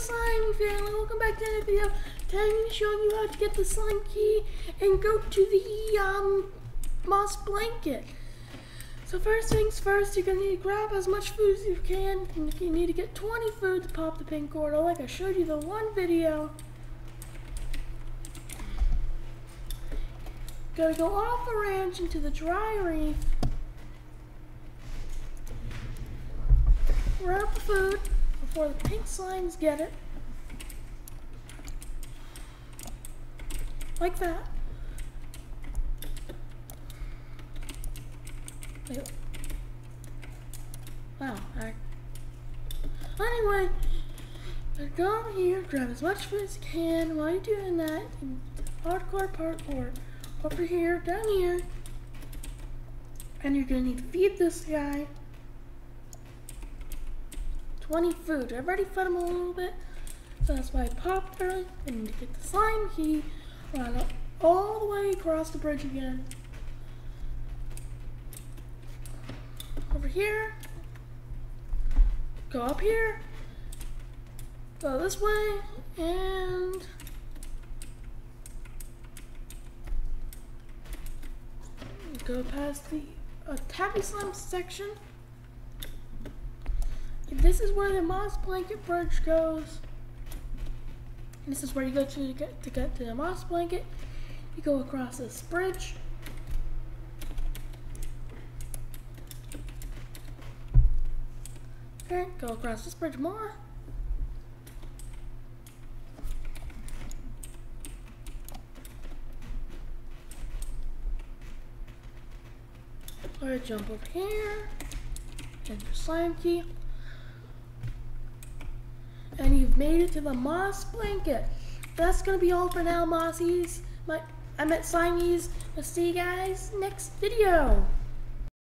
slime family, welcome back to another video. Today I'm going to show you how to get the slime key and go to the um, moss blanket. So first things first, you're going to need to grab as much food as you can. You need to get 20 food to pop the pink portal like I showed you the one video. Gotta go off the ranch into the dry reef. Grab the food before the pink slimes get it. Like that. Wow. Anyway, go here, grab as much food as you can. While you're doing that, hardcore parkour. Over here, down here. And you're gonna need to feed this guy 20 food. I've already fed him a little bit, so that's why I popped early. I need to get the slime He ran all the way across the bridge again. Over here, go up here, go this way, and go past the uh, tabby slime section this is where the moss blanket bridge goes. This is where you go to get to get to the moss blanket. You go across this bridge. Okay, go across this bridge more. Alright, jump over here. Your slime key and you've made it to the moss blanket. That's gonna be all for now, Mossies. My, I met Slimies. I'll see you guys next video.